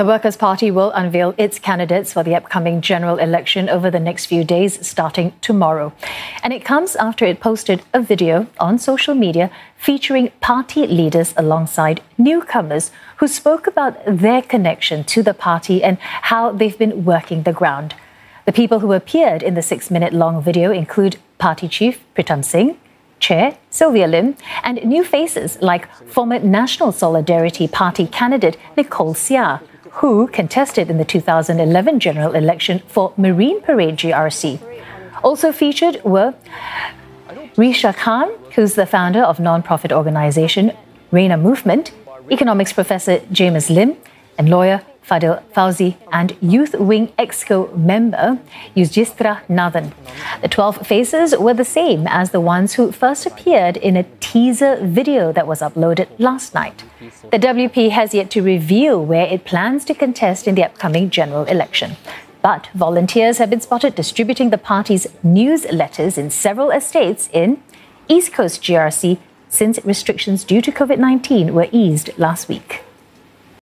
The Workers' Party will unveil its candidates for the upcoming general election over the next few days, starting tomorrow. And it comes after it posted a video on social media featuring party leaders alongside newcomers who spoke about their connection to the party and how they've been working the ground. The people who appeared in the six minute long video include Party Chief Pritam Singh, Chair Sylvia Lim, and new faces like former National Solidarity Party candidate Nicole Seah who contested in the 2011 general election for Marine Parade GRC. Also featured were Raeesah Khan, who's the founder of non-profit organization Reyna Movement, economics professor Jamus Lim, and lawyer Fadli Fawzi, and Youth Wing EXCO member Yudhishthra Nathan. The 12 faces were the same as the ones who first appeared in a teaser video that was uploaded last night. The WP has yet to reveal where it plans to contest in the upcoming general election. But volunteers have been spotted distributing the party's newsletters in several estates in East Coast GRC since restrictions due to COVID 19 were eased last week.